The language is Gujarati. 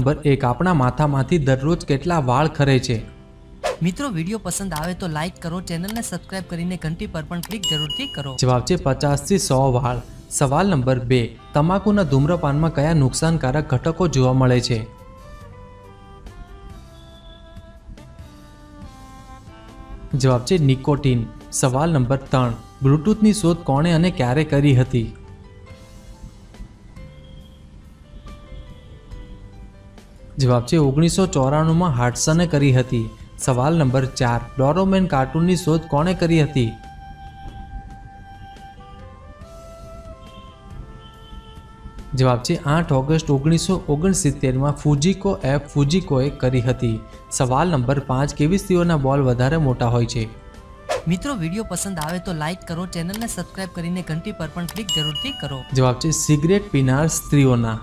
નંબર એક આપણા માથામાંથી દરરોજ કેટલા વાળ ખરે છે. મિત્રો વીડિયો પસંદ આવે તો લાઈક કરો ચેનલને સબસ્ક્રાઇબ કરીને ઘંટી પર પણ ક્લિક જરૂરથી કરો. જવાબ છે પચાસથી સો વાળ. સવાલ નંબર બે તમાકુના ધૂમ્રપાનમાં કયા નુકસાનકારક ઘટકો જોવા મળે છે? જવાબ છે નિકોટીન. સવાલ નંબર ત્રણ બ્લૂટૂથની શોધ કોણે અને ક્યારે કરી હતી? જવાબ છે ઓગણીસો ચોરાણુંમાં હાર્ટસને કરી હતી. સવાલ નંબર ચાર ડોરોમેન કાર્ટૂનની શોધ કોણે કરી હતી? જવાબ છે આઠ ઓગસ્ટ ઓગણીસો ઓગણસિત્તેરમાં ફુજીકો એફ ફુજીકોએ કરી હતી. સવાલ નંબર પાંચ કેવી સ્ત્રીઓના બોલ વધારે મોટા હોય છે? મિત્રો વીડિયો પસંદ આવે તો લાઈક કરો ચેનલને સબસ્ક્રાઇબ કરીને ઘંટી પર પણ ક્લિક જરૂરથી કરો. જવાબ છે સિગરેટ પીનાર સ્ત્રીઓના.